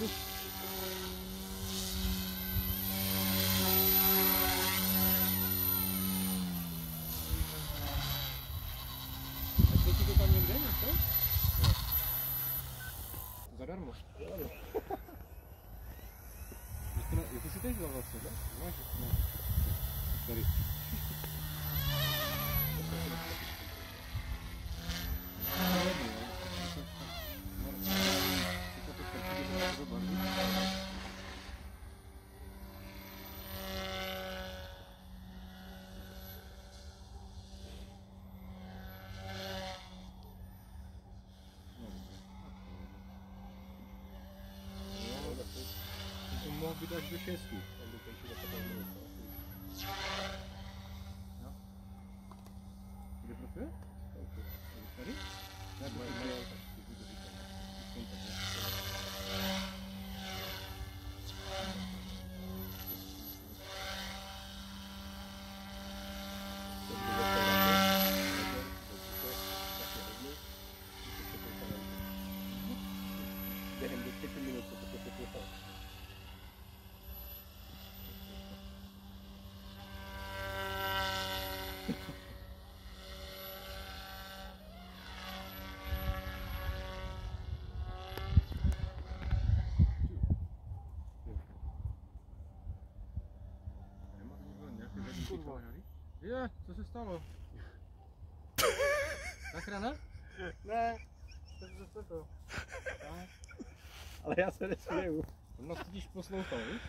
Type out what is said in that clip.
Zararmış. Üstüne yapışıteyiz babası. Maaş üstüne. Garip. Может быть даже существует, как будто еще потом не Смотри. Я бы Getting the 50 minutes of the 50 pounds. Je, co se stalo? Zachrana? Ne, to se zastavil. Ale já se nesměju. No, spíš poslouchal, víš?